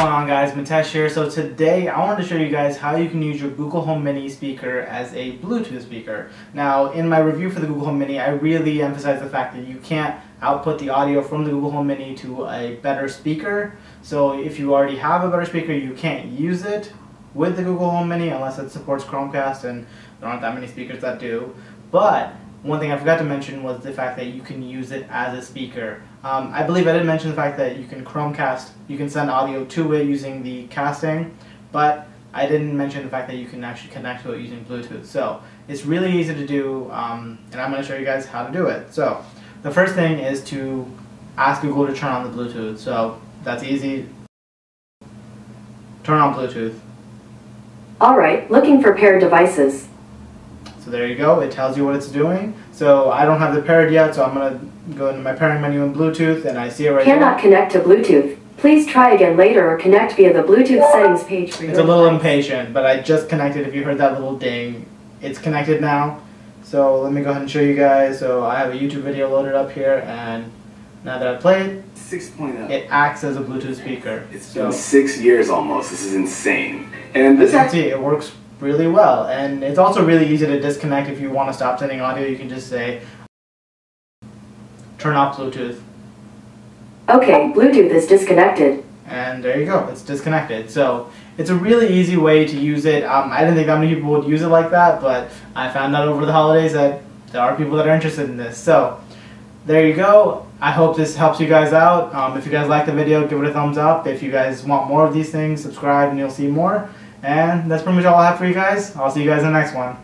going on guys, Mitesh here. So today I wanted to show you guys how you can use your Google Home Mini speaker as a Bluetooth speaker. Now in my review for the Google Home Mini I really emphasize the fact that you can't output the audio from the Google Home Mini to a better speaker. So if you already have a better speaker you can't use it with the Google Home Mini unless it supports Chromecast and there aren't that many speakers that do. But one thing I forgot to mention was the fact that you can use it as a speaker. Um, I believe I did mention the fact that you can Chromecast, you can send audio to it using the casting, but I didn't mention the fact that you can actually connect to it using Bluetooth. So it's really easy to do, um, and I'm going to show you guys how to do it. So the first thing is to ask Google to turn on the Bluetooth. So that's easy. Turn on Bluetooth. Alright, looking for paired devices. So there you go, it tells you what it's doing. So I don't have the paired yet, so I'm going to go into my pairing menu in Bluetooth and I see it right Cannot connect to Bluetooth. Please try again later or connect via the Bluetooth settings page for It's a little device. impatient, but I just connected if you heard that little ding. It's connected now. So let me go ahead and show you guys. So I have a YouTube video loaded up here and now that I play it, 6.0. it acts as a Bluetooth speaker. It's so been six years almost. This is insane. And this you can actually, it works really well. And it's also really easy to disconnect if you want to stop sending audio. You can just say, turn off Bluetooth. Okay, Bluetooth is disconnected. and there you go it's disconnected so it's a really easy way to use it um, I didn't think that many people would use it like that but I found out over the holidays that there are people that are interested in this so there you go I hope this helps you guys out um, if you guys like the video give it a thumbs up if you guys want more of these things subscribe and you'll see more and that's pretty much all I have for you guys. I'll see you guys in the next one